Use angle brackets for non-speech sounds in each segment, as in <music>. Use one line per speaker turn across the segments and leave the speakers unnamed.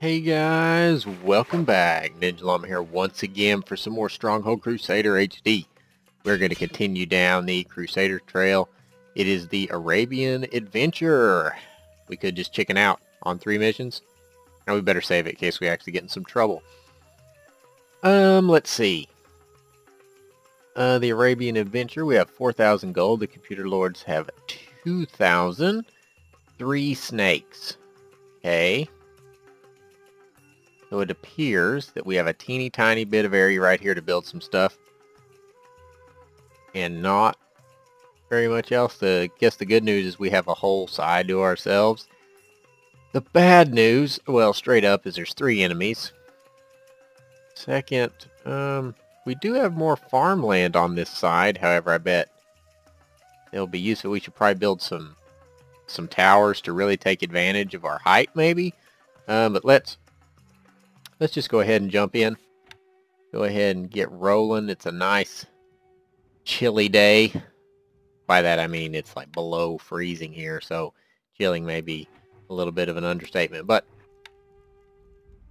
Hey guys, welcome back. Ninja Llama here once again for some more Stronghold Crusader HD. We're going to continue down the Crusader Trail. It is the Arabian Adventure. We could just chicken out on three missions. Now we better save it in case we actually get in some trouble. Um, let's see. Uh, the Arabian Adventure, we have 4,000 gold. The Computer Lords have 2,000. Three snakes. Okay. So it appears that we have a teeny tiny bit of area right here to build some stuff. And not very much else. The, I guess the good news is we have a whole side to ourselves. The bad news, well, straight up, is there's three enemies. Second, um, we do have more farmland on this side. However, I bet it'll be useful. We should probably build some some towers to really take advantage of our height, maybe. Um, but let's let's just go ahead and jump in. Go ahead and get rolling. It's a nice chilly day. By that I mean it's like below freezing here, so chilling may be a little bit of an understatement. But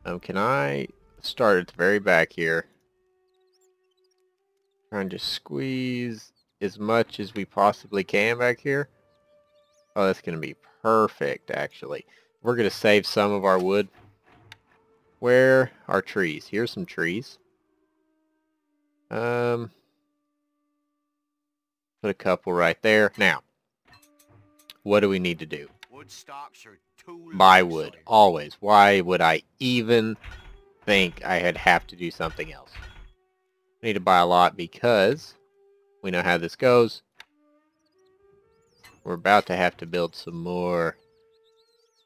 um, can I start at the very back here? Trying to squeeze as much as we possibly can back here. Oh, that's going to be perfect, actually. We're going to save some of our wood. Where are trees? Here's some trees. Um, put a couple right there. Now, what do we need to do?
Wood stocks are too
Buy wood, always. Why would I even think I had have to do something else? I need to buy a lot because we know how this goes. We're about to have to build some more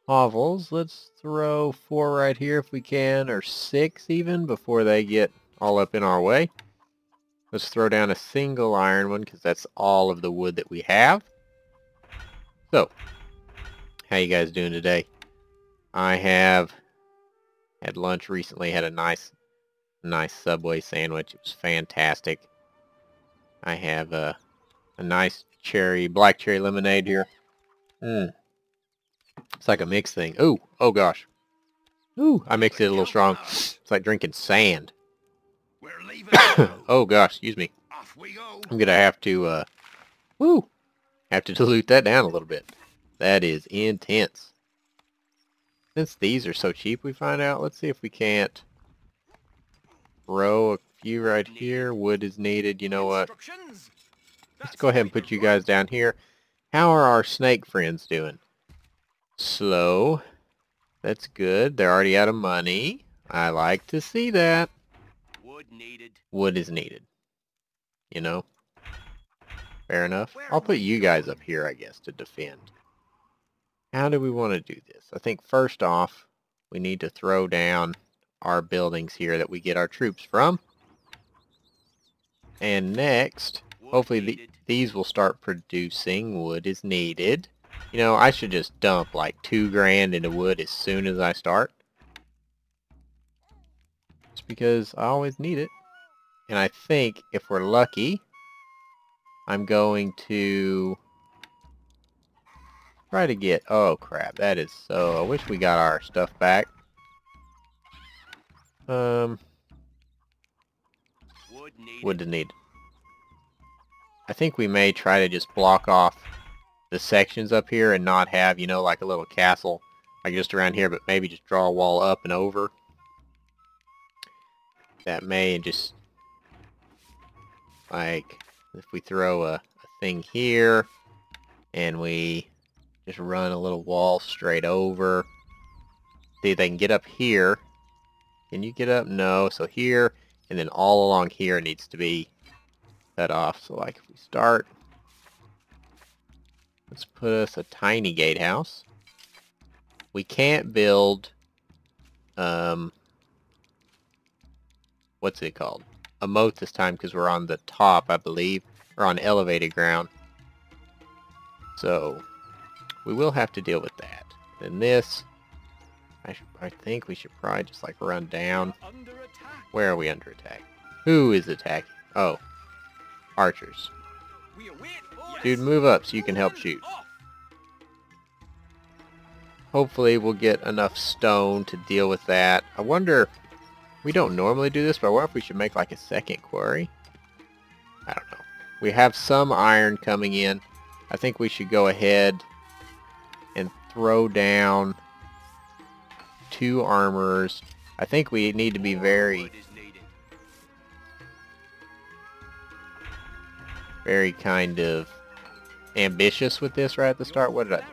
hovels. Let's throw four right here if we can, or six even, before they get all up in our way. Let's throw down a single iron one because that's all of the wood that we have. So, how you guys doing today? I have had lunch recently, had a nice nice Subway sandwich. It was fantastic. I have a, a nice cherry, black cherry lemonade here. Mmm. It's like a mixed thing. Ooh, oh gosh. Ooh, I mixed it a little strong. It's like drinking sand.
We're leaving. <coughs>
oh gosh, excuse me.
Off we go.
I'm gonna have to, uh, woo, have to <laughs> dilute that down a little bit. That is intense. Since these are so cheap, we find out. Let's see if we can't throw a few right here. Wood is needed. You know what? Let's go ahead and put you guys down here. How are our snake friends doing? Slow. That's good. They're already out of money. I like to see that.
Wood needed.
Wood is needed. You know? Fair enough. I'll put you guys up here, I guess, to defend. How do we want to do this? I think first off, we need to throw down our buildings here that we get our troops from. And next, hopefully the, these will start producing. Wood is needed. You know, I should just dump like two grand into wood as soon as I start. Just because I always need it. And I think if we're lucky, I'm going to try to get... Oh crap, that is so... I wish we got our stuff back. Um,
Wood needed.
wood to need. I think we may try to just block off the sections up here and not have, you know, like a little castle, like just around here, but maybe just draw a wall up and over. That may and just, like, if we throw a, a thing here and we just run a little wall straight over. See, they can get up here. Can you get up? No. So here, and then all along here needs to be cut off. So like if we start, let's put us a tiny gatehouse. We can't build, um, what's it called? A moat this time because we're on the top, I believe, or on elevated ground. So we will have to deal with that. Then this, I, sh- I think we should probably just like run down. Where are we under attack? Who is attacking? Oh, archers.
We.
Dude, move up so you can help shoot. Hopefully we'll get enough stone to deal with that. I wonder, we don't normally do this, but I wonder if we should make like a second quarry. I don't know. We have some iron coming in. I think we should go ahead and throw down two armors. I think we need to be very, very kind of ambitious with this right at the start. What did I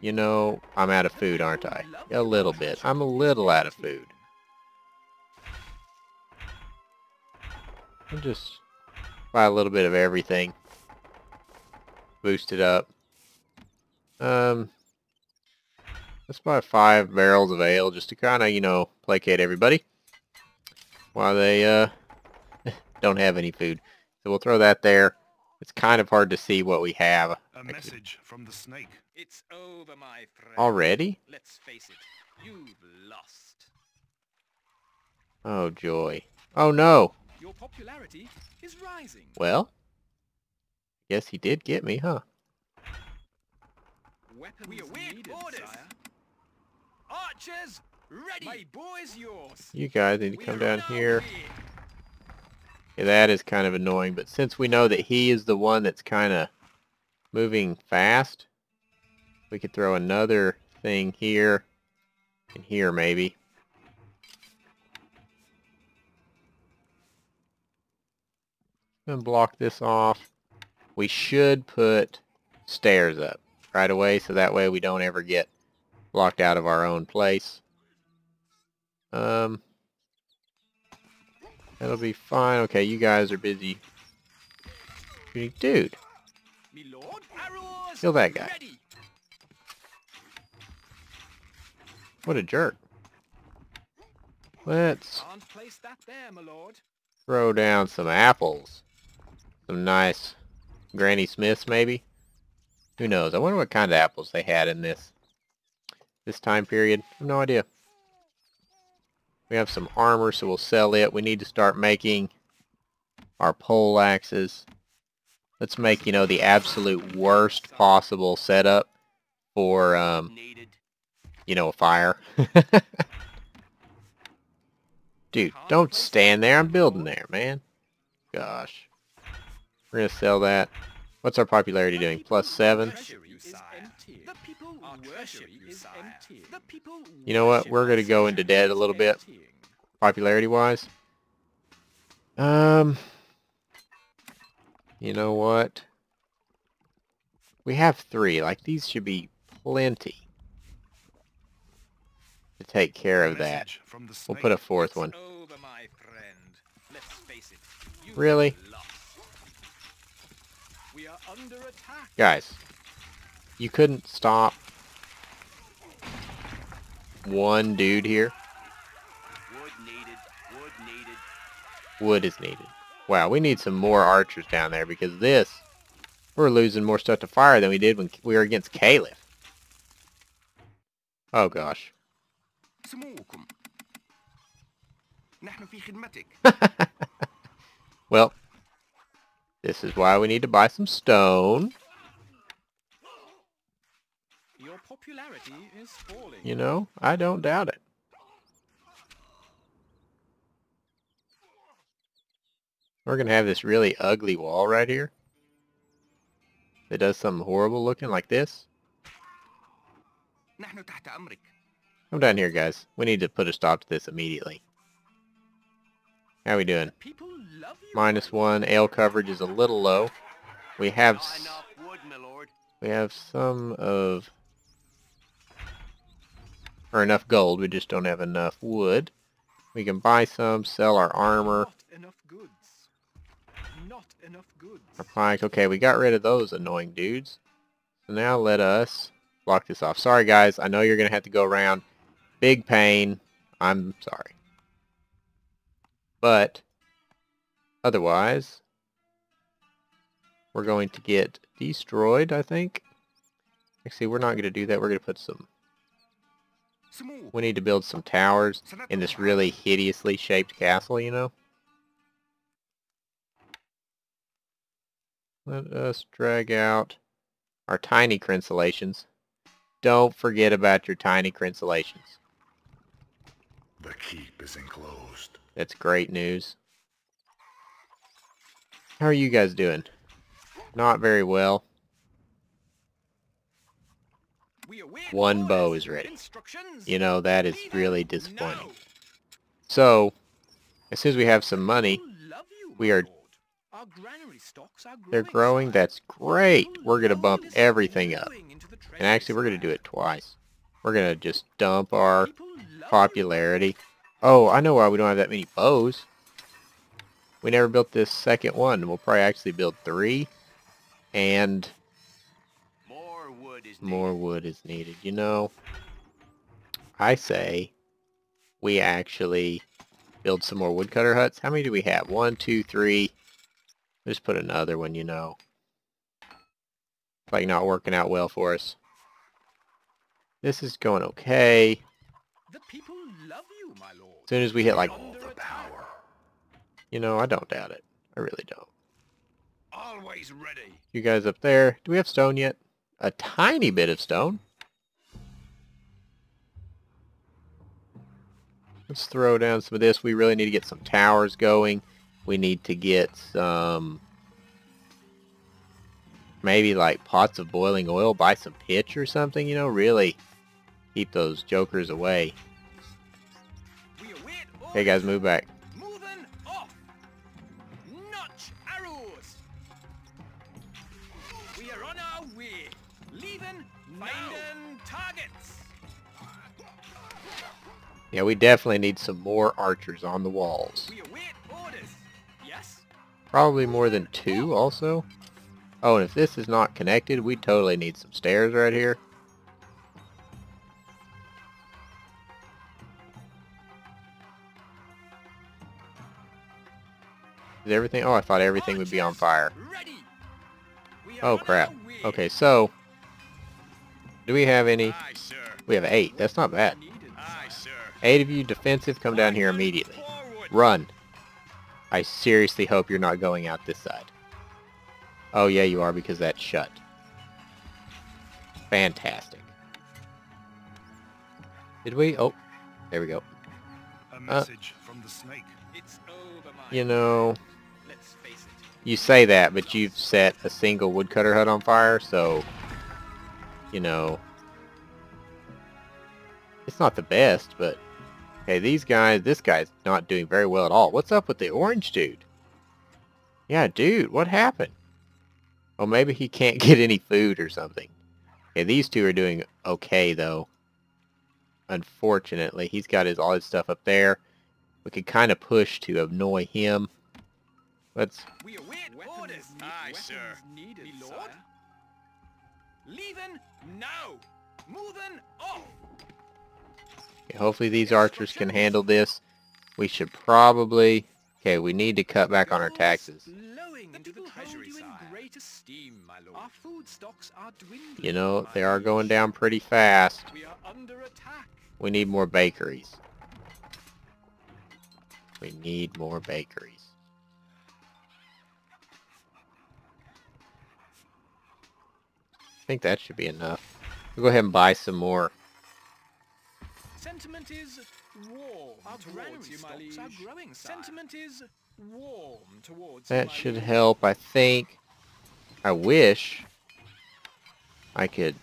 You know, I'm out of food, aren't I? A little bit. I'm a little out of food. I'll just buy a little bit of everything. Boost it up. Um, let's buy five barrels of ale just to kind of, you know, placate everybody. While they, uh, <laughs> don't have any food. So we'll throw that there. It's kind of hard to see what we have.
A message from the snake.
It's over, my friend.
Already?
Let's face it, you've lost.
Oh, joy. Oh, no.
Your popularity is rising.
Well, guess he did get me, huh?
Weapons
We await
needed,
orders.
sire.
Archers, ready.
My boy's yours.
You guys need to
We
come
are
down here.
here.
Yeah, that is kind of annoying, but since we know that he is the one that's kind of moving fast, we could throw another thing here and here maybe. And block this off. We should put stairs up right away so that way we don't ever get blocked out of our own place. Um, That'll be fine. Okay, you guys are busy. Dude. Kill that guy. What a jerk. Let's throw down some apples. Some nice Granny Smiths, maybe? Who knows? I wonder what kind of apples they had in this this time period. No idea. We have some armor, so we'll sell it. We need to start making our pole axes. Let's make, you know, the absolute worst possible setup for, um, you know, a fire. <laughs> Dude, don't stand there. I'm building there, man. Gosh. We're going to sell that. What's our popularity doing? Plus seven?
You,
is empty.
The people
You know what? We're going to go into debt a little bit, popularity-wise. Um, you know what? We have three. Like, these should be plenty to take care of that.
Message from the
We'll put a fourth one.
over, my friend. Let's face it. you've
Really?
lost. We are under attack.
Guys, you couldn't stop one dude here.
Wood needed. Wood needed.
Wood is needed. Wow, we need some more archers down there because this, we're losing more stuff to fire than we did when we were against Caliph. Oh gosh. <laughs> well, this is why we need to buy some stone.
popularity is falling.
You know, I don't doubt it. We're going to have this really ugly wall right here. It does something horrible looking like this. Come down here, guys. We need to put a stop to this immediately. How we doing? Minus one. Ale coverage is a little low. We have... We have some of or enough gold. We just don't have enough wood. We can buy some, sell our armor,
Not enough goods. Not enough goods.
our pike. Okay, we got rid of those annoying dudes. So now let us block this off. Sorry, guys. I know you're going to have to go around. Big pain. I'm sorry. But otherwise, we're going to get destroyed, I think. Actually, we're not going to do that. We're going to put some... We need to build some towers in this really hideously shaped castle, you know? Let us drag out our tiny crinsulations. Don't forget about your tiny crinsulations.
The keep is enclosed.
That's great news. How are you guys doing? Not very well. One bow is ready. You know, that is really disappointing. So, as soon as we have some money, we are- they're
growing.
That's great. We're going to bump everything up. And actually, we're going to do it twice. We're going to just dump our popularity. Oh, I know why we don't have that many bows. We never built this second one. We'll probably actually build three. And
More wood is
more
needed.
wood is needed. You know, I say we actually build some more woodcutter huts. How many do we have? One, two, three. Just put another one, you know. Like not working out well for us. This is going okay.
The people love you, my lord.
As soon as we hit like,
All the power.
you know, I don't doubt it. I really don't.
Always ready.
You guys up there, do we have stone yet? A tiny bit of stone. Let's throw down some of this. We really need to get some towers going. We need to get some... Maybe like pots of boiling oil. Buy some pitch or something, you know. Really keep those jokers away. Hey guys, move back. Yeah, we definitely need some more archers on the walls.
We await orders. Yes.
Probably more than two also. Oh, and if this is not connected, we totally need some stairs right here. Is everything? Oh, I thought everything would be on fire.
Ready. We are
Oh, crap. Okay, so... Do we have any? We have eight. That's not bad. Eight of you defensive, come down here immediately. Run. I seriously hope you're not going out this side. Oh yeah, you are because that's shut. Fantastic. Did we? Oh, there we go.
A uh,
message
from the snake.
It's over, my
You know,
Let's face it.
you say that, but you've set a single woodcutter hut on fire, so, you know, it's not the best, but, hey, these guys, this guy's not doing very well at all. What's up with the orange dude? Yeah, dude, what happened? Oh, maybe he can't <laughs> get any food or something. Okay, these two are doing okay, though. Unfortunately, he's got his all his stuff up there. We could kind of push to annoy him. Let's
We await
Weapons
orders.
Aye, sir.
Needed,
Me
lord.
lord.
Leaving now. Moving off.
Okay, hopefully these archers can handle this. We should probably... Okay, we need to cut back on our taxes.
Flowing
The
into the
people hold
treasury,
you in
sire. great esteem, my lord. Our food stocks are dwindling.
You know, they are going down pretty fast.
We are under attack.
We need more bakeries. We need more bakeries. I think that should be enough. We'll go ahead and buy some more.
Sentiment is warm
Our
towards
granary
you, my liege.
are growing, sire.
Sentiment is warm towards
That
my
should
liege.
help, I think. I wish I could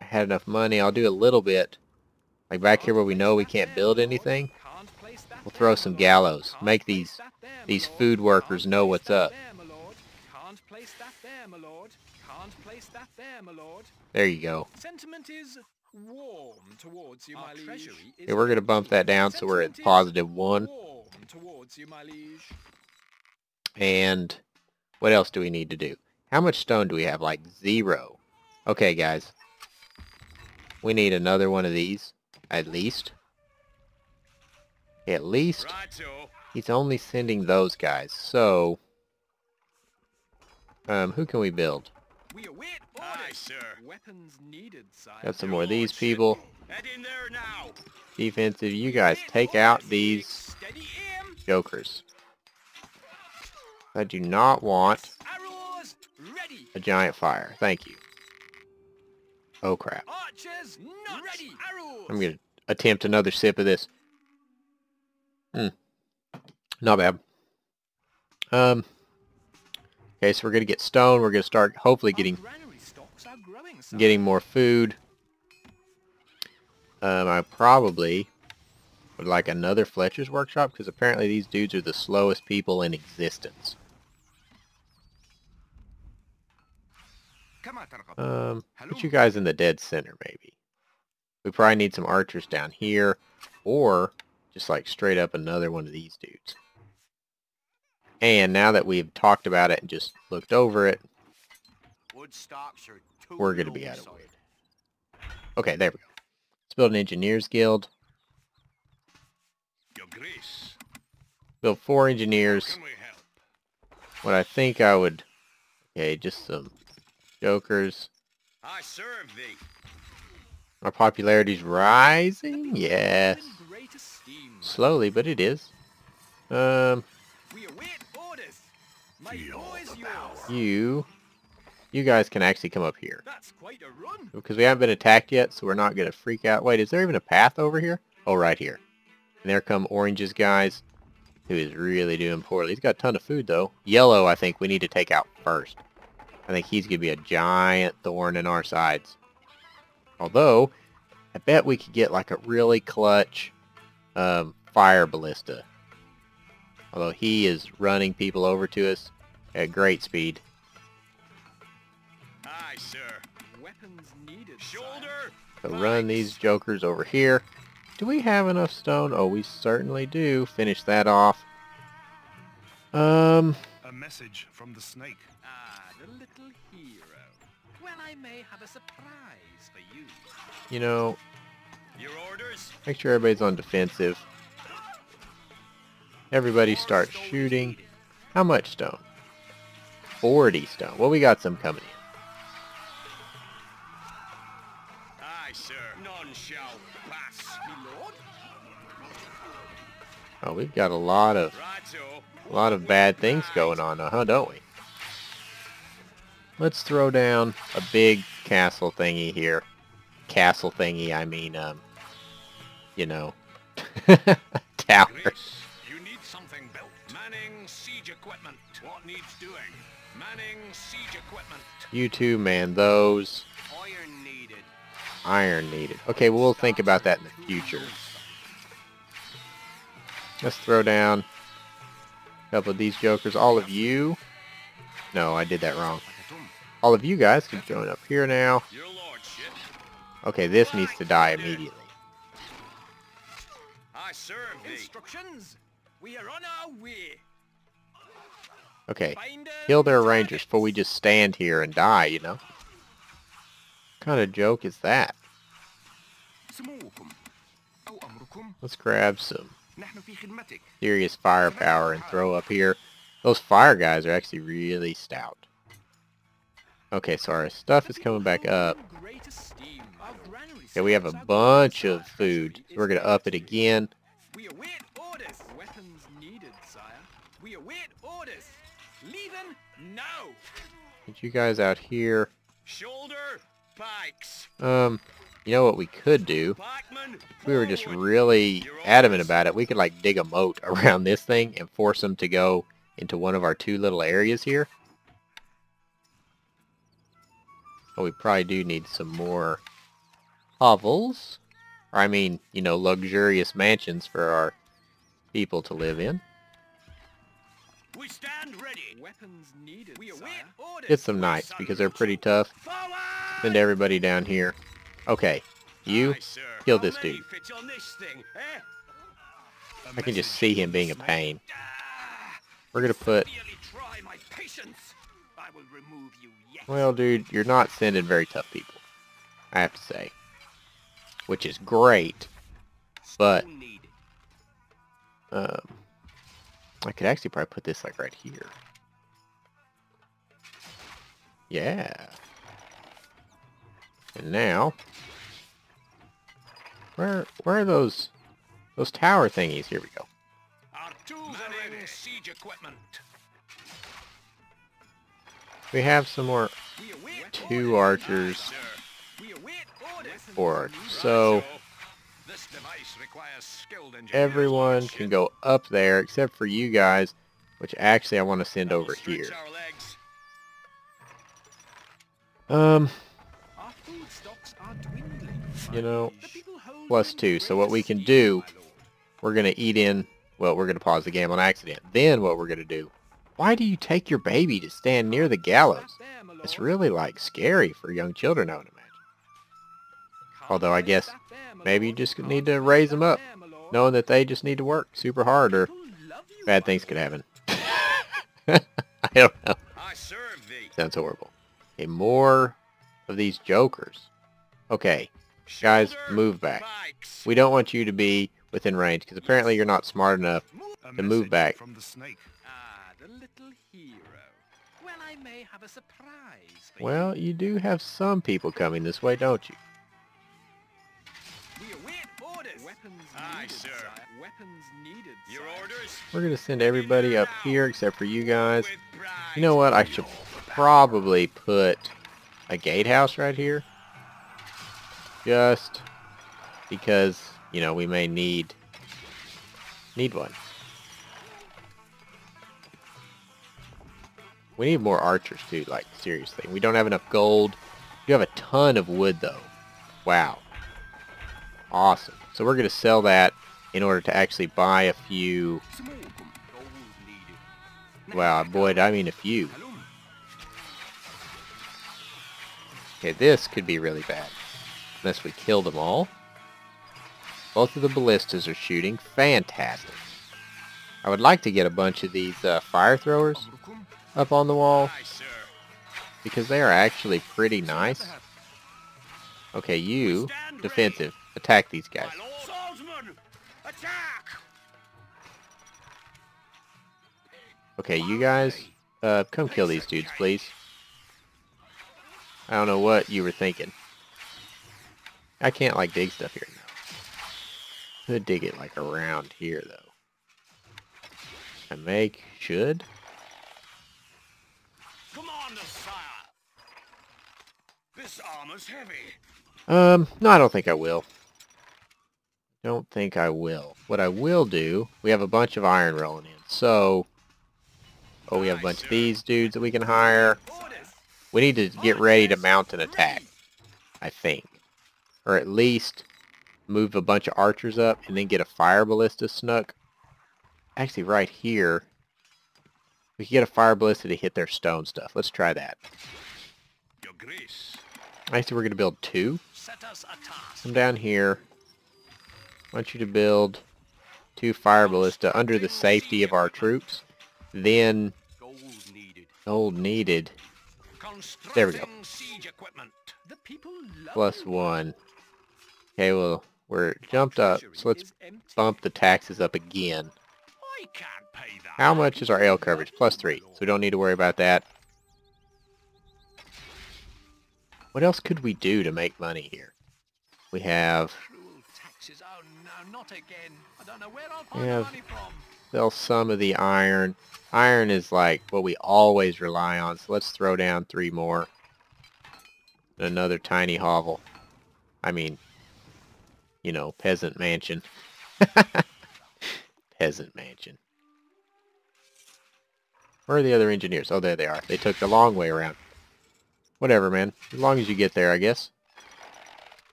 I had enough money. I'll do a little bit. Like back here where we know we can't build anything.
Can't place that
We'll throw some gallows. Make these
that there, my
these food workers know what's up.
there, my lord. Can't place that there, my lord. Can't place that there, my lord.
There you go.
Sentiment is warm towards you,
Our
my liege.
Okay, we're gonna bump that down so we're at positive one.
Warm towards you, my liege.
And what else do we need to do? How much stone do we have? Like zero. Okay, guys. We need another one of these, at least. At least he's only sending those guys. So, um, who can we build?
We await
Aye,
orders.
sir.
Weapons needed, sire.
Got some more of these people.
Head in there now.
Defensive, you guys take out these
Steady aim.
jokers. I do not want a giant fire. Thank you. Oh crap.
Archers, not ready. Arrows.
I'm gonna attempt another sip of this. Hmm. Not bad. Um. Okay, so we're gonna get stone. We're gonna start hopefully getting getting more food. Um, I probably would like another Fletcher's workshop because apparently these dudes are the slowest people in existence. Um, put you guys in the dead center maybe. We probably need some archers down here or just like straight up another one of these dudes. And now that we've talked about it and just looked over it,
are too
we're going to be out of wood. Okay, there we go. Let's build an engineers guild.
Your
Build four engineers.
can we help?
What I think I would... Okay, just some jokers.
I serve thee.
Our popularity's rising? Yes.
In great esteem.
Slowly, but it is. Um, you... You guys can actually come up here.
That's quite a run.
Because we haven't been attacked yet, so we're not going to freak out. Wait, is there even a path over here? Oh, right here. And there come Orange's guys, who is really doing poorly. He's got a ton of food, though. Yellow, I think we need to take out first. I think he's going to be a giant thorn in our sides. Although, I bet we could get like a really clutch um, fire ballista. Although he is running people over to us at great speed.
Aye, sir.
Weapons needed.
Shoulder.
So run these jokers over here. Do we have enough stone? Oh, we certainly do. Finish that off. Um,
A message from the snake.
Ah, the little hero. Well, I may have a surprise for you.
you know,
Your orders.
make sure everybody's on defensive. Everybody
More
start shooting. How much stone? 40 stone. Well, we got some coming in.
Aye, sir. None shall pass.
Oh, we've got a lot of a lot of bad things going on, now, huh, don't we? Let's throw down a big castle thingy here. Castle thingy, I mean, um, you know, <laughs> tower.
You need something built.
Manning siege equipment.
What needs doing?
Manning siege equipment.
You too, man those.
Iron needed.
Iron needed. Okay, well, we'll think about that in the future. Let's throw down a couple of these jokers. All of you. No, I did that wrong. All of you guys can join up here now.
Your lordship.
Okay, this needs to die immediately.
I serve.
Instructions. We are on our way.
Okay, kill their rangers before we just stand here and die, you know? What kind of joke is that? Let's grab some serious firepower and throw up here. Those fire guys are actually really stout. Okay, so our stuff is coming back up. and we have a bunch of food. So we're
going
to up it again.
Now.
Get you guys out here.
Shoulder. Pikes.
Um, you know what we could do? If we were just really adamant about it, we could like dig a moat <laughs> around this thing and force them to go into one of our two little areas here. Oh, we probably do need some more hovels. Or I mean, you know, luxurious mansions for our people to live in.
We stand ready.
Weapons needed. We await orders.
Get some knights because they're pretty tough.
Forward.
Send everybody down here. Okay, you
Aye,
kill this dude.
fit on this thing, eh?
A
I can just see him being a pain. We're gonna put
try my patience. I will remove you yet.
Well, dude, you're not sending very tough people. I have to say. Which is great. but- Um, I could actually probably put this like right here. Yeah. And now, where where are those those tower thingies? Here we go.
Our tools are ready. Siege equipment.
We have some more two archers.
Sir.
Four archers. So everyone can go up there except for you guys, which actually I want to send over here.
Stretch our legs.
Um,
Our food stocks are dwindling.
you know,
The people hold
plus two. So what we can do,
esteem, my lord.
we're going to eat in, well, we're going to pause the game on accident. Then what we're going to do, why do you take your baby to stand near the gallows?
Stop there, my
It's really like scary for young children, I would imagine.
Can't
although I guess
stop there, my
maybe you just need to raise them up,
there, my lord.
Knowing that they just need to work super hard or
People love you,
bad things could happen. <laughs> I don't know.
I serve thee.
Sounds horrible. Okay, more of these jokers. Okay, Guys, move back. we don't want you to be within range because apparently you're not smart enough to move back.
From the snake.
Ah, the little hero. Well, I may have a surprise
Well, you do have some people coming this way, don't you?
Aye,
needed,
sir.
sire. Weapons needed,
Your
sire.
orders?
We're going to send everybody up here except for you guys. You know what? I should probably put a gatehouse right here. Just because, you know, we may need need one. We need more archers too, like seriously. We don't have enough gold. You have a ton of wood though. Wow. Awesome. So we're going to sell that in order to actually buy a few. Wow, boy, I mean a few. Okay, this could be really bad. Unless we kill them all. Both of the ballistas are shooting. Fantastic. I would like to get a bunch of these uh, fire throwers up on the wall because they are actually pretty nice. Okay, you, defensive. Attack these guys.
Swordsman, attack!
Okay, you guys, uh, come kill these dudes, please. I don't know what you were thinking. I can't, like, dig stuff here now. Could dig it, like, around here, though. I make, should?
Come on, sire. This armor's heavy.
Um, no, I don't think I will. Don't think I will. What I will do, we have a bunch of iron rolling in, so... Oh, we have a bunch of these dudes that we can hire. We need to get ready to mount an attack, I think. Or at least move a bunch of archers up and then get a fire ballista snook. Actually, right here, we can get a fire ballista to hit their stone stuff. Let's try that. Actually, we're going to build two.
Set us a task.
Come down here. I want you to build two fire ballista under the safety of our troops. Then,
Gold needed.
gold needed, There we go.
siege equipment.
The people love
one. Okay, well, we're jumped up, so let's bump the taxes up again.
I can't pay that.
How much is our ale coverage? Plus three, so we don't need to worry about that. What else could we do to make money here? We have
Cruel taxes. Oh no, not again. I don't know where I'll find
Yeah.
the money from.
sell some of the iron. Iron is like what we always rely on, so let's throw down three more. Another tiny hovel. I mean, you know, peasant mansion. <laughs> peasant mansion. Where are the other engineers? Oh, there they are. They took the long way around. Whatever, man. As long as you get there, I guess.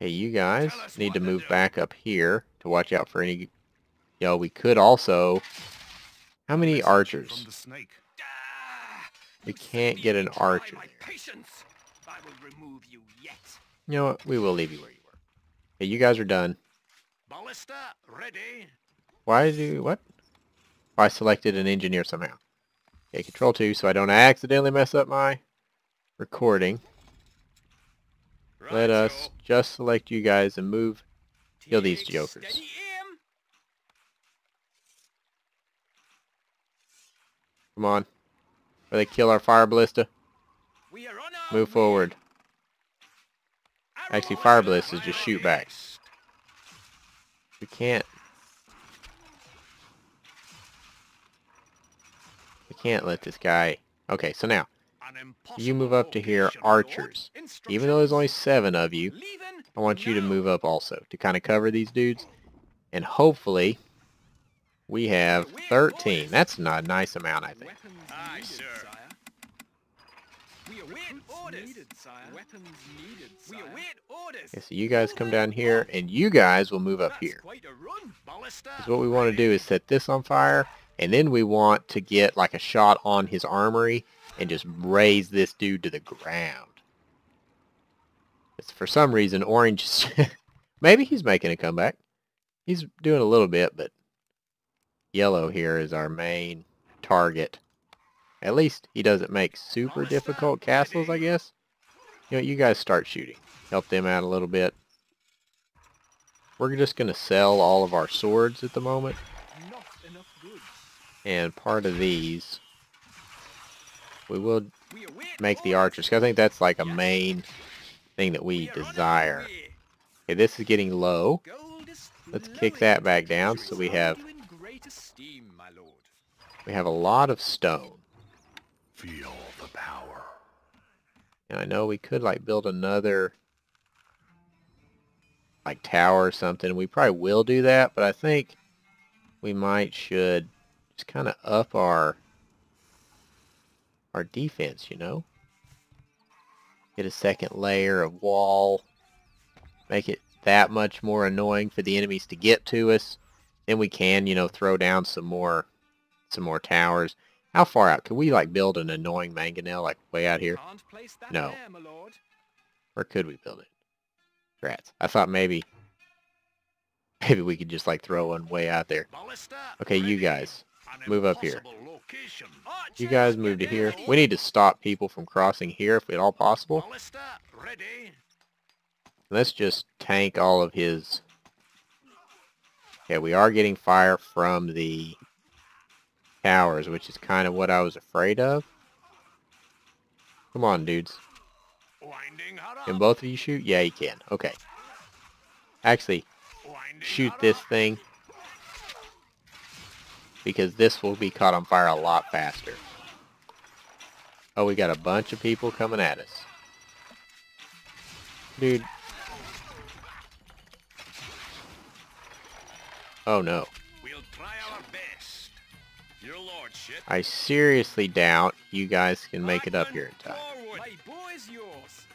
Hey, you guys need to
to
move
do.
back up here to watch out for any... Yo, we could also... How many archers?
From the snake.
Ah,
We can't get an archer
My
there.
patience. I will remove you yet.
You know what? We will leave you where you were. Hey, you guys are done.
Ballista ready.
Why do... What? Oh, I selected an engineer somehow. Okay, control 2 so I don't accidentally mess up my recording. Let us just select you guys and move. Kill these jokers. Come on. Or they kill our fire ballista.
We are on our
Move forward. Actually, fire ballistas just shoot back. We can't... We can't let this guy... Okay, so now, You move up to here, archers. Even though there's only seven of you, I want you to move up also to kind of cover these dudes. And hopefully, we have 13. That's not a nice amount, I think.
Weapons
Aye, sir.
sire. We await orders.
needed, sire.
Weapons needed,
We
sire.
await orders.
Okay, so you guys come down here, and you guys will move up here.
quite a run.
Ballista.
Because what we want to do is set this on fire, and then we want to get like a shot on his armory and just raze this dude to the ground. It's for some reason, orange is... <laughs> Maybe he's making a comeback. He's doing a little bit, but yellow here is our main target. At least he doesn't make super difficult castles, I guess. You know, you guys start shooting. Help them out a little bit. We're just going to sell all of our swords at the moment.
Not enough goods.
And part of these, we will make the
archers.
archers. 'cause I think that's like a main thing that we
We are on our
desire. Okay, this is getting low. Let's kick that back down so we have
you in great esteem, my lord.
we have a lot of stone.
Feel the power.
And I know we could like build another like tower or something. We probably will do that, but I think we might should just kind of up our our defense, you know? Get a second layer of wall. Make it that much more annoying for the enemies to get to us. Then we can, you know, throw down some more some more towers. How far out? Could we like build an annoying mangonel like way out here?
Can't place that
No.
there, my lord.
Or could we build it? Rats. I thought maybe maybe we could just like throw one way out there. Okay, you guys. Move up here.
Impossible
You guys move to here. We need to stop people from crossing here if at all possible. Let's just tank all of his... Okay, we are getting fire from the towers, which is kind of what I was afraid of. Come on, dudes.
Winding her up.
Can both of you shoot? Yeah, you can. Okay. Actually, shoot this thing because this will be caught on fire a lot faster. Oh, we got a bunch of people coming at us. Dude. Oh no.
We'll try our best. Your lordship.
I seriously doubt you guys can make it up here in time.
My yours.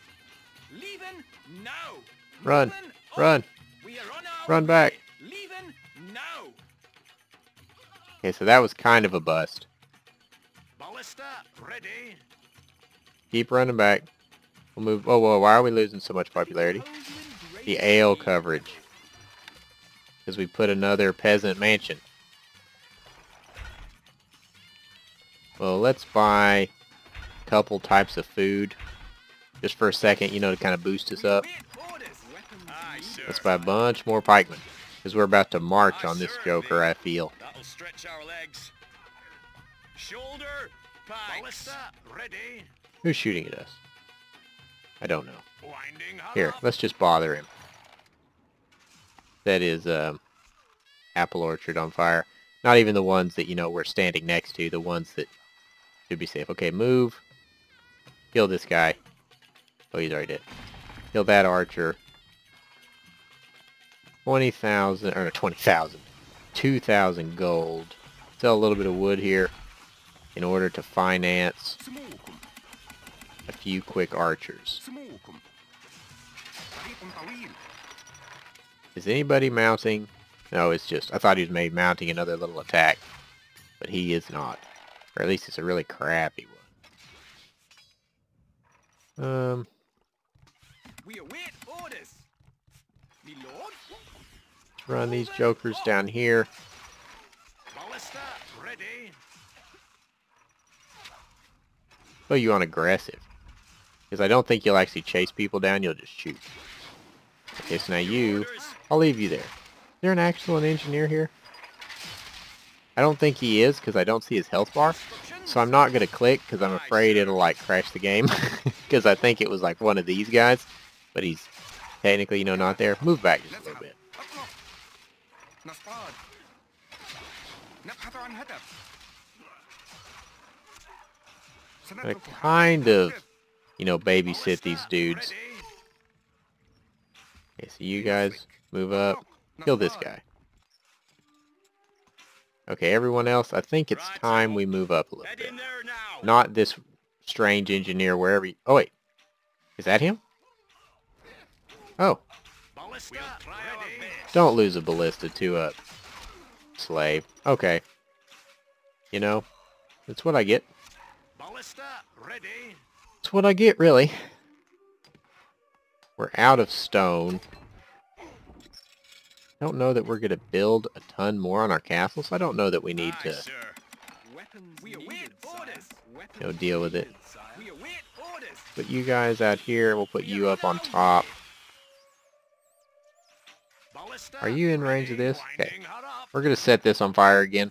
Leaving now.
Run. Run.
We are on our
Run back.
Leaving now.
Okay, so that was kind of a bust.
Ballista. Ready.
Keep running back. We'll move. Oh, whoa, why are we losing so much popularity?
Hold you in great
The ale coverage. Because we put another peasant mansion. Well, let's buy a couple types of food. Just for a second, you know, to kind of boost us up.
await orders. Weapons
Aye,
needed.
sir.
Let's buy a bunch more pikemen. Because we're about to march on this joker, I feel.
That'll stretch our legs. Shoulder. Pikes. Ballista. Ready.
Who's shooting at us? I don't know.
Winding
Here,
up.
let's just bother him. That is um, apple orchard on fire. Not even the ones that, you know, we're standing next to. The ones that should be safe. Okay, move. Kill this guy. Oh, he's already dead. Kill that archer. 20,000, or 20,000. 2,000 gold. Sell a little bit of wood here in order to finance a few quick archers. Is anybody mounting? No, it's just, I thought he was made mounting another little attack, but he is not. Or at least it's a really crappy one. Um,
we await
Run these jokers down here. Oh, you want aggressive. Because I don't think you'll actually chase people down, you'll just shoot. Okay, so now you, I'll leave you there. Is there an excellent engineer here? I don't think he is because I don't see his health bar. So I'm not going to click because I'm afraid it'll like crash the game. <laughs> Because I think it was like one of these guys. But he's technically, you know, not there. Move back just a little bit.
اطلق نصطاد نبحث عن هدف
Gotta kind of, you know, babysit these dudes.
Ready?
Okay, so you guys move up. Kill this guy. Okay, everyone else, I think it's time we move up a little
Head
bit.
in there now.
Not this strange engineer wherever he... Oh, wait. Is that him? Oh,
Ballista. We'll try our best.
don't lose a ballista to a slave. Okay. You know, that's what I get.
Ballista. Ready.
That's what I get, really. We're out of stone. Don't know that we're going to build a ton more on our castles. I don't know that we need
Aye,
to
sir.
Weapons
We await orders.
Weapons
you know, deal with it.
needed, sire.
We await orders.
put you guys out here. We'll put you up on top.
Ballista.
Are you in range of this? Okay.
Winding her up.
We're going to set this on fire again.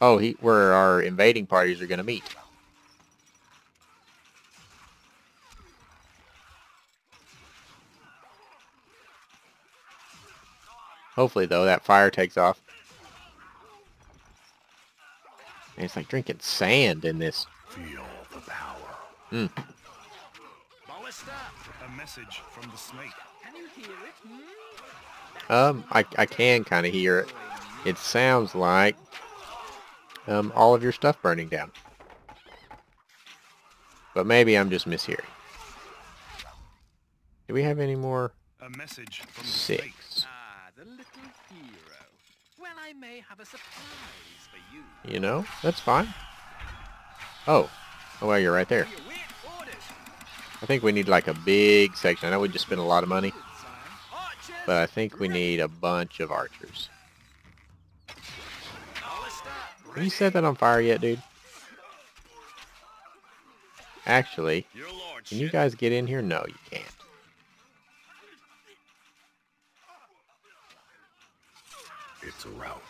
Oh, he, where our invading parties are going to meet. Hopefully, though, that fire takes off. And it's like drinking sand in this.
Feel the power.
Mm.
Ballista.
A message from the snake.
Can you hear it? Hmm?
Um, I, I can kind of hear it. It sounds like um, all of your stuff burning down. But maybe I'm just mishearing. Do we have any more?
A message from the.
Six.
Ah, the little hero. Well, I may have a surprise for you.
You know, that's fine. Oh. Oh, well, you're right there.
We await orders.
I think we need like a big section. I know we just spent a lot of money,
Needed, sire.
Archers.
But I think we need a bunch of archers. Have you set that on fire yet, dude? Actually, can you guys get in here? No, you can't.
It's a rout.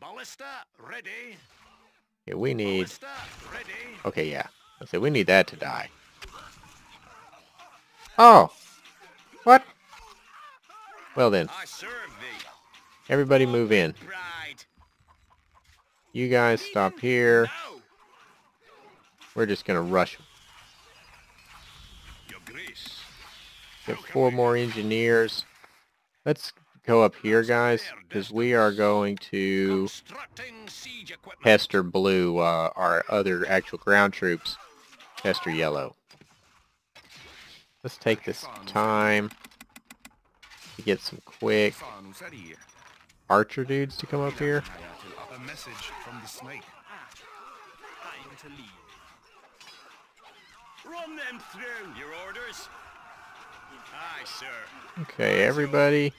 Ballista ready.
Yeah, we need. Okay, yeah. I so said we need that to die. Oh! What? Well then, everybody move in. You guys stop here. We're just gonna rush.
Your grace.
Get four more engineers. Let's go up here, guys, because we are going to pester blue uh, our other actual ground troops. Pester yellow. Let's take this time to get some quick archer dudes to come up here.
A message from the snake.
Time to leave.
Run them through. Your orders. Aye, sir.
Okay, everybody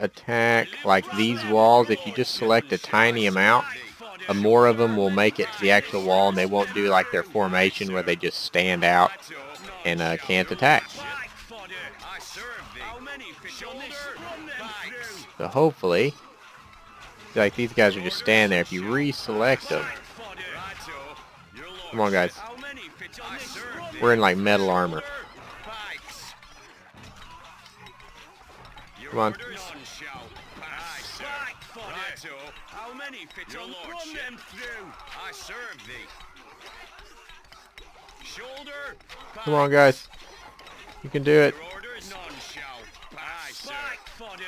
attack like these walls. If you just select a tiny amount, a more of them will make it to the actual wall and they won't do like their formation where they just stand out and uh, can't attack. So hopefully, like these guys are just standing there. If you reselect them, come on guys, we're in like metal armor. Come on.
How many fit on? Them. I serve thee. Shoulder.
Come on guys, you can do it.
Your orders? None shall pass. Aye, sir. Black fodder.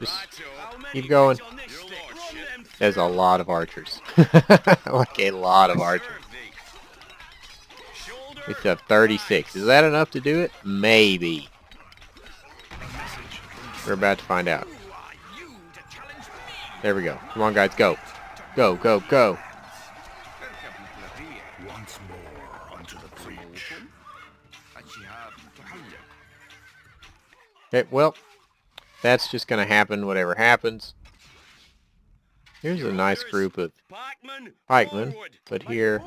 Just
Righto. How many
keep going.
fit on this
Your
stick?
lordship.
Run them
There's a lot of archers. <laughs> like a lot of archers.
It's thee. Shoulder.
We still have 36. Is that enough to do it? Maybe.
A message from the
We're about to find out.
Who are you to challenge me?
There we go. Come on guys, go. Go, go, go. Okay, well, that's just going to happen whatever happens. Here's a nice group of
Pikemen.
but here,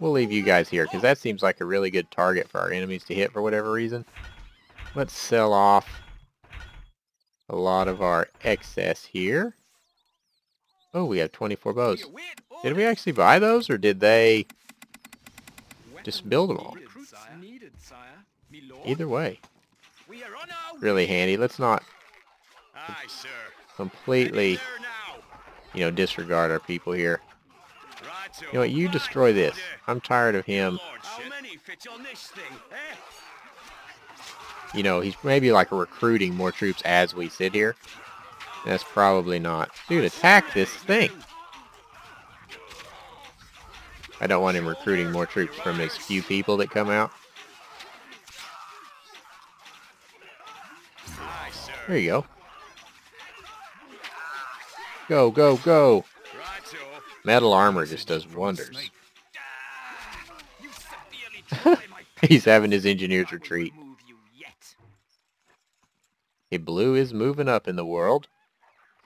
we'll leave you guys here, because that seems like a really good target for our enemies to hit for whatever reason. Let's sell off a lot of our excess here. Oh, we have 24 bows. Did we actually buy those, or did they... Just build them all. Either way,
We are on our
really handy. Let's not
Aye, sir.
completely, you know, disregard our people here.
Right,
You know what, you destroy this. I'm tired of him.
How many fit on this thing, eh?
You know, he's maybe like recruiting more troops as we sit here. That's probably not. Dude, attack this thing. I don't want him recruiting more troops from his few people that come out.
Aye, sir.
There you go. Go, go, go. Metal armor just does wonders.
You severely try my
He's having his engineers retreat. Hey, blue is moving up in the world.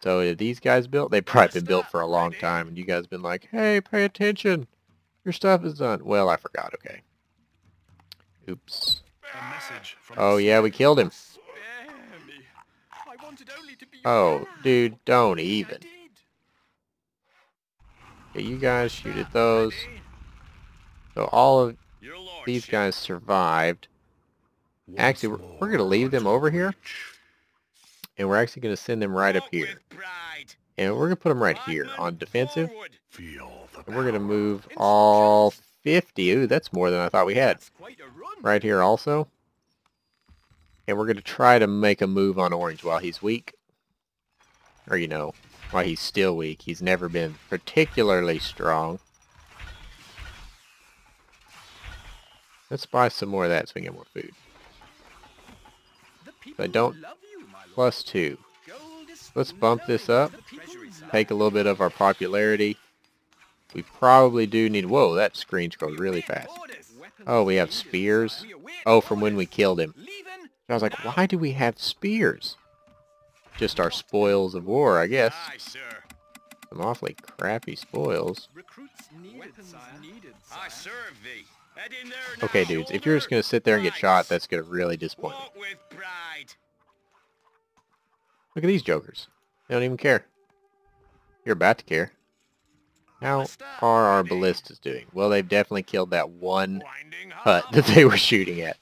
So these guys built, they've probably been built for a long time, and you guys been like, hey, pay attention. Your stuff is done. Well, I forgot, okay. Oops.
A message from
Oh, yeah, we killed him.
Spare me. I wanted only to be your
Oh, dude, don't even. Okay, you guys shoot at those. So all of these guys survived. Actually, we're, we're going to leave them over here, and we're actually going to send them right up here. And we're going to put them right here on defensive. And we're going to move all 50. Ooh, that's more than I thought we had. Right here also. And we're going to try to make a move on Orange while he's weak. Or, you know, while he's still weak. He's never been particularly strong. Let's buy some more of that so we can get more food.
The people
don't-
you,
Plus two. Let's bump this up. Take a little bit of our popularity. We probably do need... Whoa, that screen scrolls really fast. Oh, we have spears. Oh, from when we killed him. I was like, why do we have spears? Just our spoils of war, I guess.
Aye, sir.
Some awfully crappy spoils.
Recruits needed, sire. needed,
I serve thee. Head in there now,
Okay, dudes, if you're just going to sit there and get shot, that's going to really disappoint me.
Walk with pride.
Look at these jokers. They don't even care. You're about to care. How are our ballistas doing? Well, they've definitely killed that one hut that they were shooting at.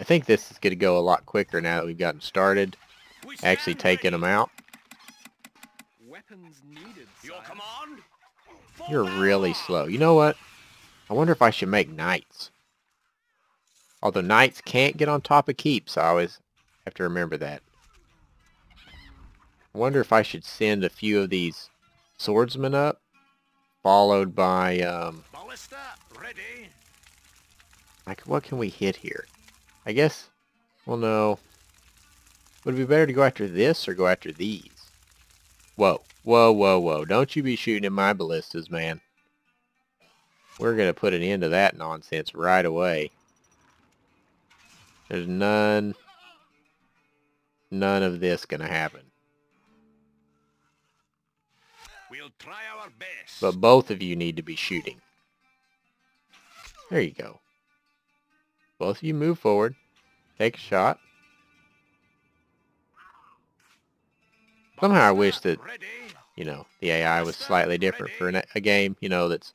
I think this is going to go a lot quicker now that we've gotten started. Actually taking them out.
Weapons needed,
Your command.
You're really slow. You know what? I wonder if I should make knights. Although knights can't get on top of keeps, I always have to remember that. I wonder if I should send a few of these swordsmen up, followed by, um,
Ballista ready.
like, what can we hit here? I guess, well, no. Would it be better to go after this or go after these? Whoa, whoa, whoa, whoa. Don't you be shooting at my ballistas, man. We're going to put an end to that nonsense right away. There's none, none of this going to happen.
We'll try our best.
But both of you need to be shooting. There you go. Both of you move forward. Take a shot. Somehow I wish that, you know, the AI was slightly different for an, a game, you know, that's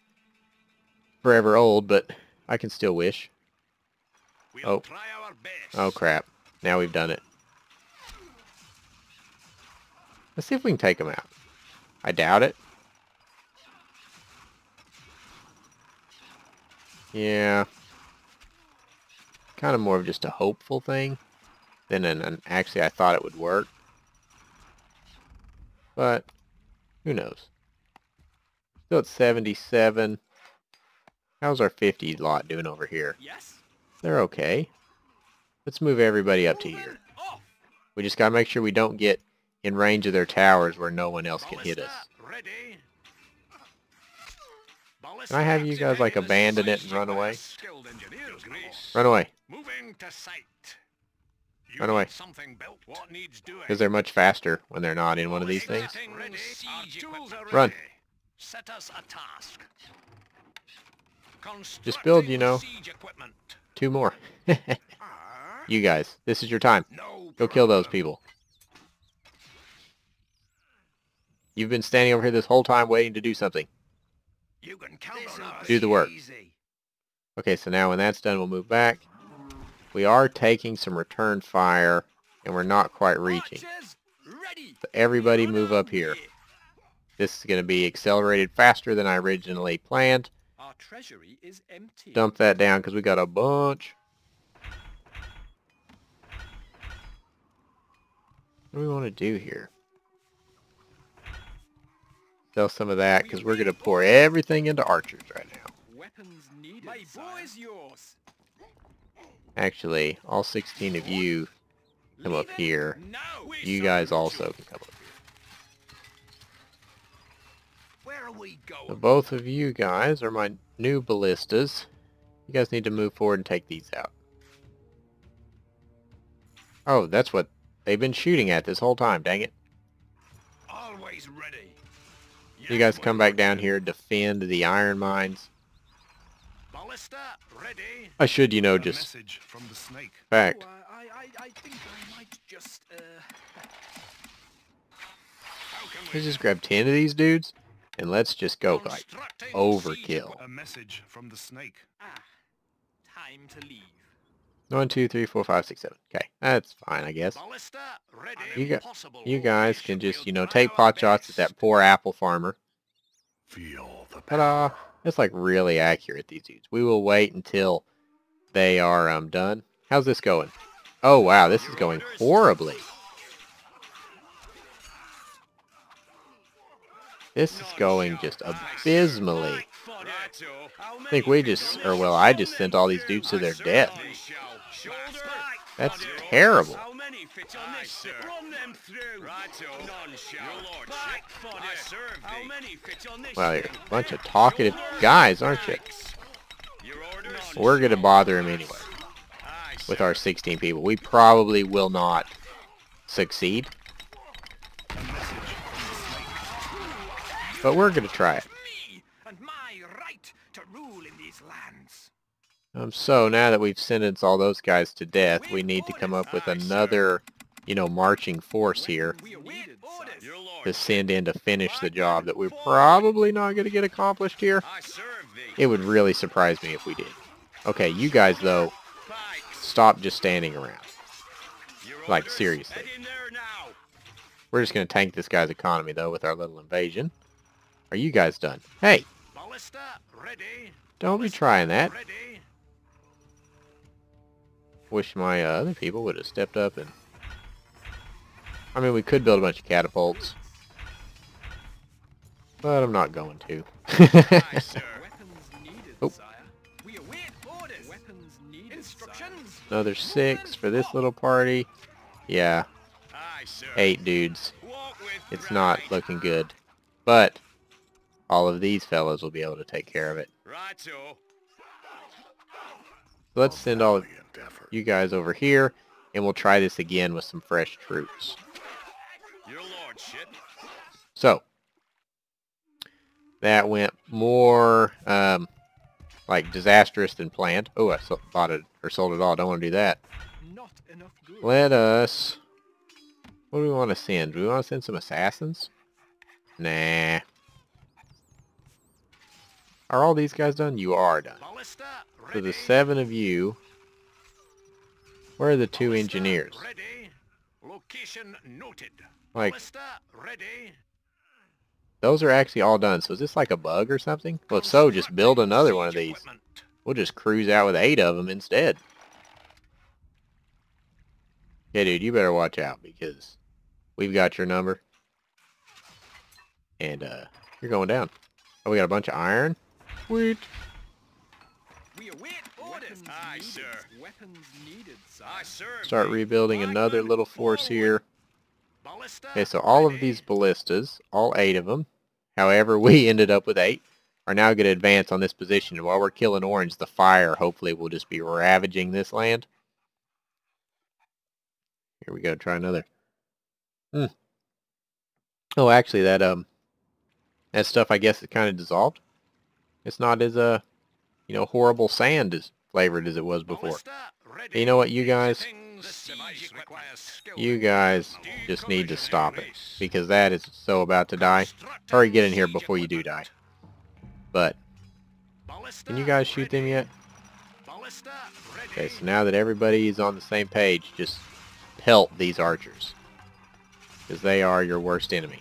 forever old, but I can still wish. Oh.
try our best.
Oh crap. Now we've done it. Let's see if we can take them out. I doubt it. Yeah. Kind of more of just a hopeful thing than an, an actually I thought it would work. But who knows? Still at 77. How's our 50 lot doing over here?
Yes.
They're okay. Let's move everybody up to here. We just gotta make sure we don't get in range of their towers where no one else can hit us. Can I have you guys, like, abandon it and run away?
Skilled engineers, Grease.
Run away,
Moving to site. You
Run away.
need Something built. What needs doing?
because they're much faster when they're not in one of these things.
Existing Ready. Our tools are
Run.
Set us a task.
Just build, you know.
Constructing siege equipment.
Two more. <laughs>
Ah,
you guys, this is your time.
no
Go kill those people. You've been standing over here this whole time waiting to do something.
You can count on us.
Do the work. Okay, so now when that's done, we'll move back. We are taking some return fire, and we're not quite reaching. So everybody move up here. This is going to be accelerated faster than I originally planned.
Our treasury is empty.
Dump that down because we got a bunch. What do we want to do here? Sell some of that because we're going to pour everything into archers right now.
Weapons needed. My boy is yours.
Actually, all 16 of you come up here. You guys also can come up here.
Where are we
So both of you guys are my new ballistas. You guys need to move forward and take these out. Oh, that's what they've been shooting at this whole time, dang it.
Always ready.
You guys come back down here, defend the iron mines.
Ballista ready.
I should, you know, just
message from the snake.
fact.
Oh, I, I, I think I might just, uh...
How can we
Let's just grab 10 of these dudes, and let's just go like overkill.
A message from the snake.
Ah, time to leave.
One, two, three, four, five, six, seven. Okay, that's fine, I guess.
Ready.
You got- You guys can just, you know, take
our
pot shots at that poor apple farmer.
Feel the
Ta-da! That's like really accurate, these dudes. We will wait until they are um done. How's this going? Oh wow, this is going horribly. This is going just abysmally. I think we just, or well, I just sent all these dudes to their death. That's terrible.
How many fit on this ship? Run them through. Righto. None shall. Your lordship. I serve thee. How many fit on this
Wow, you're a bunch of talkative guys, aren't you?
Your.
We're gonna bother him anyway
Aye,
with our 16 people. We probably will not succeed,
A message from the snake.
but we're gonna try it.
Me and my right to rule in these lands.
Um, so now that we've sentenced all those guys to death, we need to come up with another, you know, marching force here to send in to finish the job that we're probably not going to get accomplished here. It would really surprise me if we did. Okay, you guys, though, stop just standing around. Like, seriously. We're just going to tank this guy's economy, though, with our little invasion. Are you guys done? Hey, don't be trying that. Wish my uh, other people would have stepped up and... I mean, we could build a bunch of catapults. But I'm not going to.
Aye, sir. <laughs>
Weapons needed,
Oh.
sire. We await orders. Weapons needed, Instructions.
Another six for this little party. Yeah, eight dudes. It's not looking good. But all of these fellows will be able to take care of it.
Righto.
So let's send all of you guys over here, and we'll try this again with some fresh troops.
Your lordship.
So that went more um, like disastrous than planned. Oh, I bought it or sold it all. Don't want to do that.
Not enough good.
Let us. What do we want to send? Do we want to send some assassins? Nah. Are all these guys done? You are done.
Ballista
So the seven of you. Where are the two engineers?
Ready. Location noted.
Like,
ready.
those are actually all done. So is this like a bug or something? Well, if so, just build another one of these. We'll just cruise out with eight of them instead. Yeah, dude, you better watch out because we've got your number. And, uh, you're going down. Oh, we got a bunch of iron? Sweet.
We await orders.
Aye,
needed.
sir.
Weapons needed, sire.
I serve
Start rebuilding another little force
forward.
here. Okay, so all of these ballistas, all eight of them, however we <laughs> ended up with eight, are now going to advance on this position. And while we're killing orange, the fire hopefully will just be ravaging this land. Here we go, try another. Hmm. Oh, actually, that um, that stuff I guess is kind of dissolved. It's not as uh, you know, horrible sand as flavored as it was before. You know what, you guys,
Equipping the siege requires skill.
you guys just need to stop it because that is so about to die. Hurry, get in here before you do die. But can you guys shoot them yet? Okay, so now that everybody is on the same page, just pelt these archers. Because they are your worst enemy.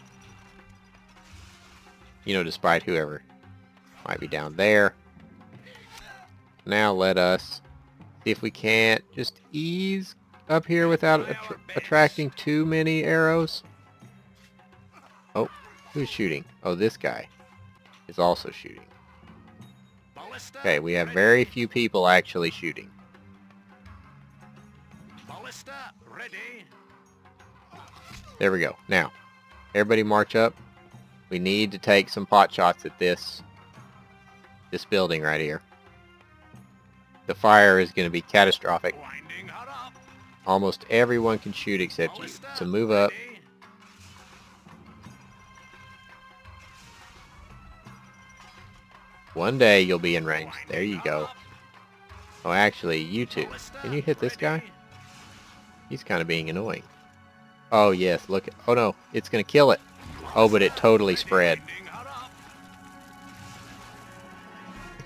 you know, despite whoever might be down there. Now let us see if we can't just ease up here without attra attracting too many arrows. Oh, who's shooting? Oh, this guy is also shooting. Okay, we have very few people actually shooting. There we go. Now, everybody march up. We need to take some pot shots at this this building right here. The fire is going to be catastrophic. Almost everyone can shoot except you. So move up. One day you'll be in range. There you go. Oh, actually, you two. Can you hit this guy? He's kind of being annoying. Oh, yes. Look. Oh, no. It's going to kill it. Oh, but it totally spread.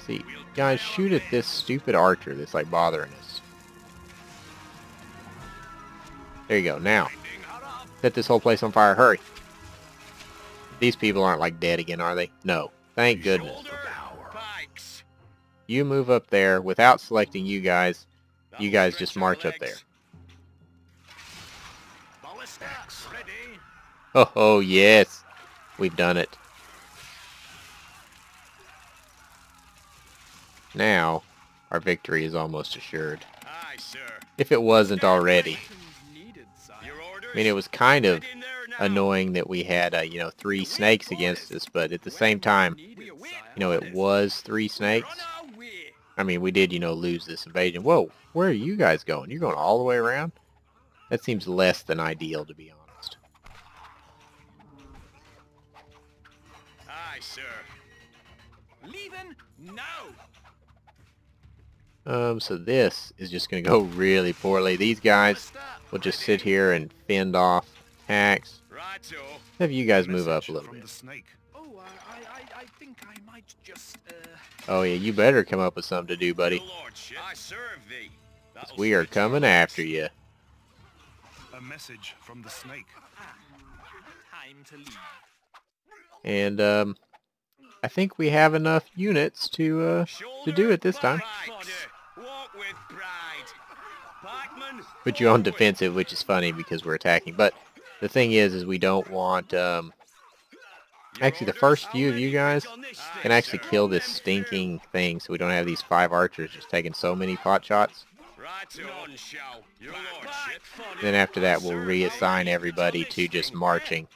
See. Guys, shoot at this stupid archer that's, like, bothering us. There you go. Now, set this whole place on fire. Hurry. These people aren't, like, dead again, are they? No. Thank goodness. You move up there without selecting you guys. You guys just march up
there.
Oh, oh, yes. We've done it. Now, our victory is almost assured. If it wasn't already. I mean, it was kind of annoying that we had, uh, you know, three snakes against us, but at the same time, you know, it was three snakes. I mean, we did, you know, lose this invasion. Whoa, where are you guys going? You're going all the way around? That seems less than ideal, to be honest.
Aye, sir.
Leaving now.
Um, so this is just going to go really poorly. These guys will just sit here and fend off attacks. Have you guys move up
Message
a little
from
bit.
Oh, I, I, I, I think I might just, uh...
Oh yeah, you better come up with something to do, buddy.
Your lordship. I serve thee.
'cause
That'll
we are coming after you.
A message from the snake.
Time to leave.
And um, I think we have enough units to uh, to do it this time. Put you on defensive, which is funny because we're attacking. But the thing is, is we don't want um, actually the first few of you guys can actually kill this stinking thing, so we don't have these five archers just taking so many pot shots. Then after that, we'll reassign everybody to just marching.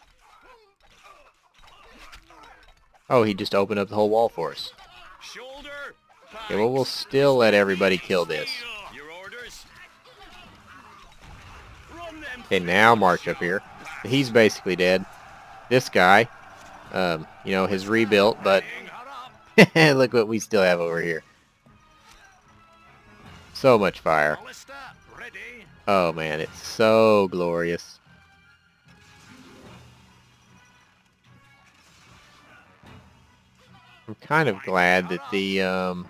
Oh, he just opened up the whole wall for us.
Shoulder.
Okay, well, we'll still let everybody kill this. Okay, now march up here. He's basically dead. This guy, um, you know, has rebuilt, but <laughs> look what we still have over here. So much fire. Oh man, it's so glorious. I'm kind of glad that the, um,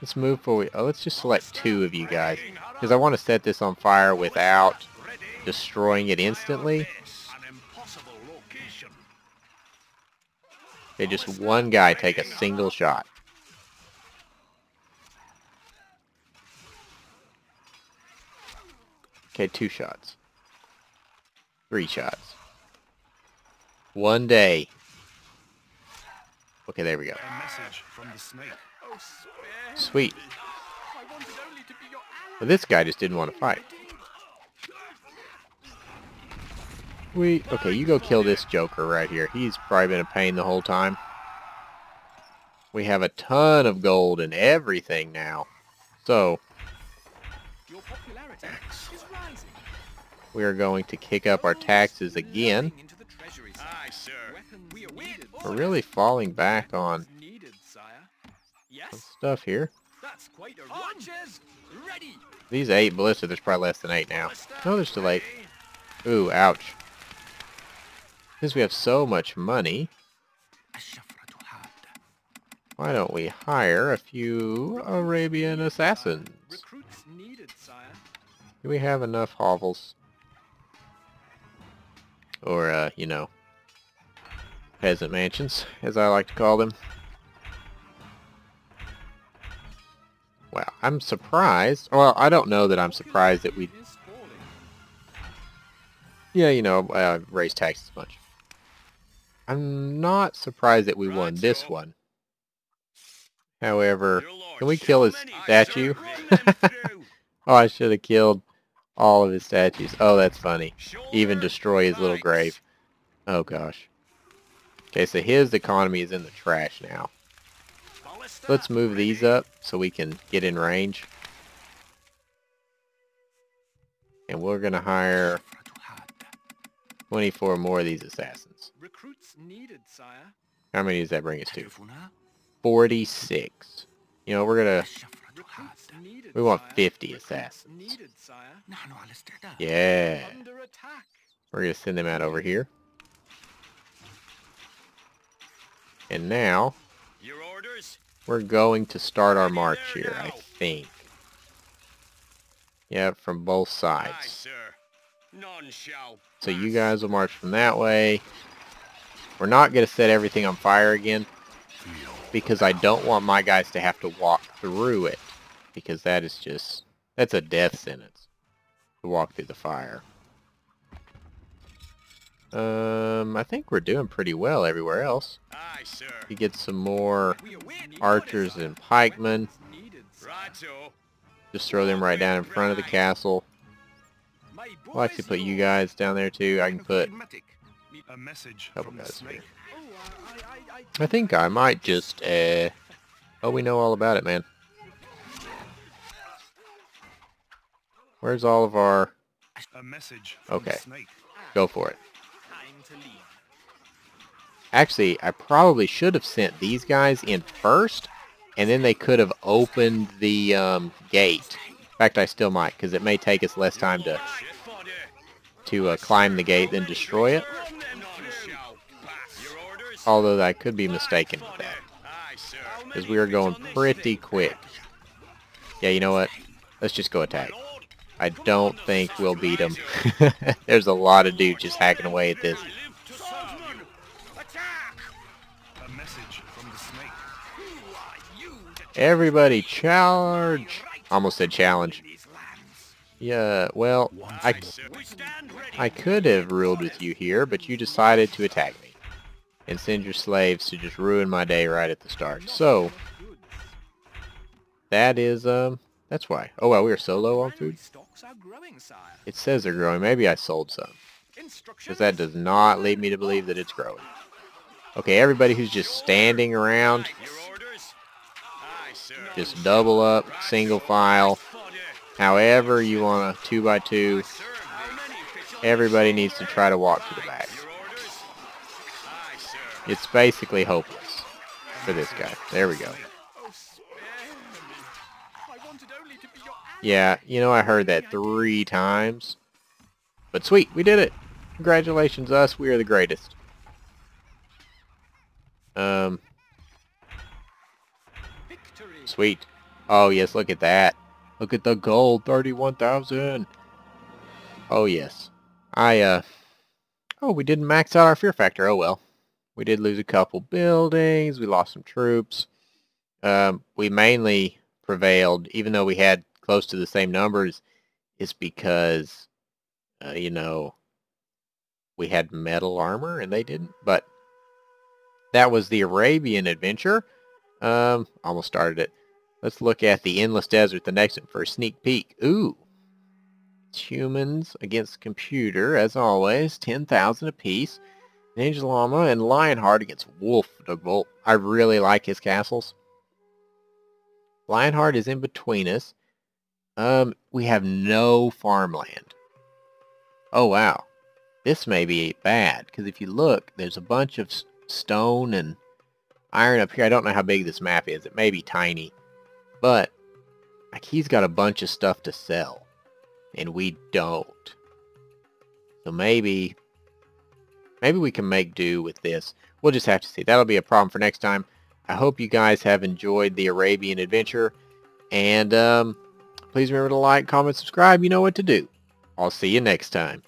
let's move forward. Oh, let's just select two of you guys. Because I want to set this on fire without destroying it instantly.
An.
Okay, just one guy take a single shot. Okay, two shots. Three shots. One day. Okay, there we go.
A message from the snake.
Spare
Sweet.
I wanted only to be your ally.
Well, this guy just didn't want to fight. We okay, you go kill this Joker right here. He's probably been a pain the whole time. We have a ton of gold and everything now. So,
Your popularity is rising.
we are going to kick up our taxes again.
Into the treasury, sire.
Aye, sir.
Weapons we await
We're really falling back on stuff here.
that's quite a. Archers, ready.
These eight ballista, there's probably less than eight now. No, there's still eight. Ooh, ouch. Since we have so much money, why don't we hire a few Arabian assassins?
Recruits needed, sire.
Do we have enough hovels? Or, uh, you know, peasant mansions, as I like to call them. Wow, I'm surprised. Well, I don't know that I'm surprised that we... Yeah, you know, uh, raise taxes much. I'm not surprised that we won this one. However, can we kill his statue?
sir? Run them through.
oh, I should have killed all of his statues. Oh, that's funny. Even destroy his little grave. Oh, gosh. Okay, so his economy is in the trash now.
Ballista
Let's move these up so we can get in range. And we're going to hire 24 more of these assassins.
Recruits needed, sire.
How many does that bring us to? 46. You know, we're going to... We want 50 assassins. Yeah. We're going to send them out over here. And now,
Your orders?
We're going to start our march here, I think. Yeah, from both sides.
sir. None shall
So you guys will march from that way. We're not going to set everything on fire again because I don't want my guys to have to walk through it because that is just, that's a death sentence to walk through the fire. Um, I think we're doing pretty well everywhere else.
Aye, sir.
We get some more archers and pikemen.
Weapons needed, sire.
Righto.
Just throw them right down in front of the castle. I'll actually put you guys down there too. I can put
A message
Couple guys here.
Oh, I,
think I might just, uh... Oh, we know all about it, man. Where's all of our...
A message
Okay. Go for it. Actually, I probably should have sent these guys in first, and then they could have opened the um, gate. In fact, I still might, because it may take us less time to, to uh, climb the gate than destroy it. Although I could be mistaken with that, because we are going pretty quick. Yeah, you know what? Let's just go attack. I don't think we'll beat them. <laughs> There's a lot of dudes just hacking away at this. Everybody charge! Almost said challenge. Yeah, well, I. I could have ruled with you here, but you decided to attack me. And send your slaves to just ruin my day right at the start. So, that is, um, that's why. Oh, well, we are so low on food.
Are growing, sire.
It says they're growing. Maybe I sold some. Because that does not lead me to believe that it's growing. Okay, everybody who's just standing around,
Your orders? Aye, sir.
just double up, single file, however you want to, two by two.
Serve How many fish on
Everybody needs to try to walk to the back.
Your orders? Aye, sir.
It's basically hopeless for this guy. There we go.
Oh, spare me. I wanted only to be your ally.
Yeah, you know, I heard that three times. But sweet, we did it. Congratulations, us. We are the greatest. Um, sweet. Oh, yes, look at that. Look at the gold, 31,000. Oh, yes. I, uh... Oh, we didn't max out our fear factor. Oh, well. We did lose a couple buildings. We lost some troops. Um, we mainly prevailed, even though we had close to the same numbers, is because, uh, you know, we had metal armor and they didn't. But that was the Arabian adventure. Um, almost started it. Let's look at the Endless Desert, the next one, for a sneak peek. Ooh. It's humans against computer, as always. 10,000 apiece. Ninja Llama and Lionheart against Wolf Bolt. I really like his castles. Lionheart is in between us. Um, we have no farmland. Oh, wow. This may be bad, because if you look, there's a bunch of stone and iron up here. I don't know how big this map is. It may be tiny. But, like, he's got a bunch of stuff to sell. And we don't. So maybe, maybe we can make do with this. We'll just have to see. That'll be a problem for next time. I hope you guys have enjoyed the Arabian adventure. And um, please remember to like, comment, subscribe. You know what to do. I'll see you next time.